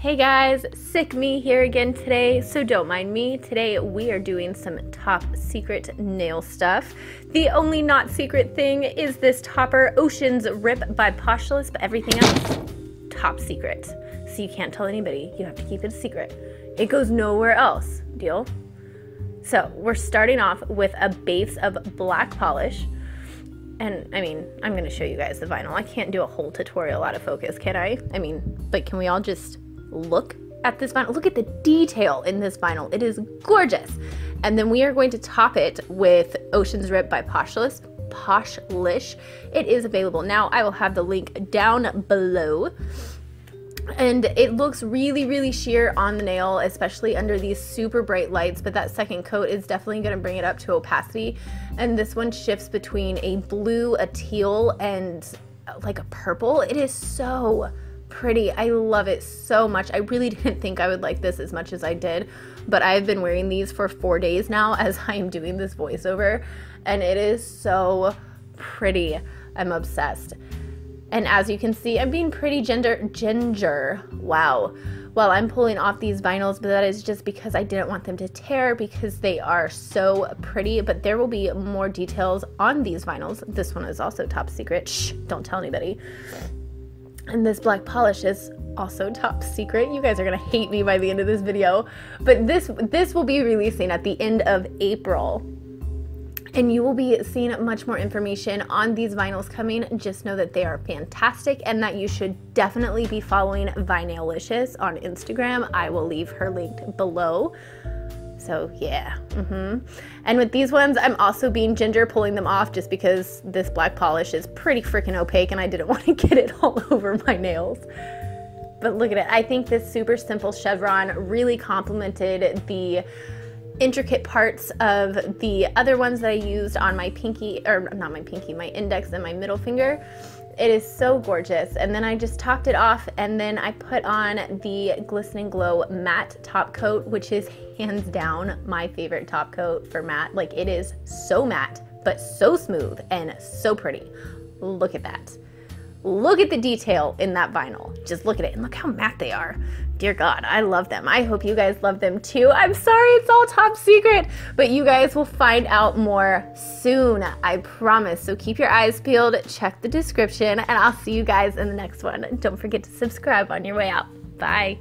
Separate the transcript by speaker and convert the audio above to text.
Speaker 1: Hey guys, Sick Me here again today, so don't mind me. Today we are doing some top secret nail stuff. The only not secret thing is this topper Oceans Rip by Poshlish, but everything else, top secret. So you can't tell anybody, you have to keep it a secret. It goes nowhere else, deal? So we're starting off with a base of black polish. And I mean, I'm gonna show you guys the vinyl. I can't do a whole tutorial out of focus, can I? I mean, but can we all just look at this vinyl. Look at the detail in this vinyl. It is gorgeous. And then we are going to top it with Oceans Rip by Poshlis. Poshlish. It is available now. I will have the link down below. And it looks really, really sheer on the nail, especially under these super bright lights. But that second coat is definitely going to bring it up to opacity. And this one shifts between a blue, a teal, and uh, like a purple. It is so pretty. I love it so much. I really didn't think I would like this as much as I did, but I've been wearing these for four days now as I am doing this voiceover, and it is so pretty. I'm obsessed. And as you can see, I'm being pretty gender ginger. Wow. While I'm pulling off these vinyls, but that is just because I didn't want them to tear because they are so pretty. But there will be more details on these vinyls. This one is also top secret. Shh, don't tell anybody. And this black polish is also top secret. You guys are gonna hate me by the end of this video, but this this will be releasing at the end of April. And you will be seeing much more information on these vinyls coming. Just know that they are fantastic and that you should definitely be following Vinailicious on Instagram. I will leave her linked below. So yeah. Mm-hmm. And with these ones, I'm also being ginger pulling them off just because this black polish is pretty freaking opaque and I didn't want to get it all over my nails. But look at it. I think this super simple chevron really complemented the intricate parts of the other ones that I used on my pinky, or not my pinky, my index and my middle finger. It is so gorgeous. And then I just topped it off and then I put on the Glisten & Glow matte top coat, which is hands down my favorite top coat for matte. Like it is so matte, but so smooth and so pretty. Look at that. Look at the detail in that vinyl. Just look at it and look how matte they are. Dear God, I love them. I hope you guys love them too. I'm sorry it's all top secret, but you guys will find out more soon. I promise. So keep your eyes peeled, check the description, and I'll see you guys in the next one. Don't forget to subscribe on your way out. Bye.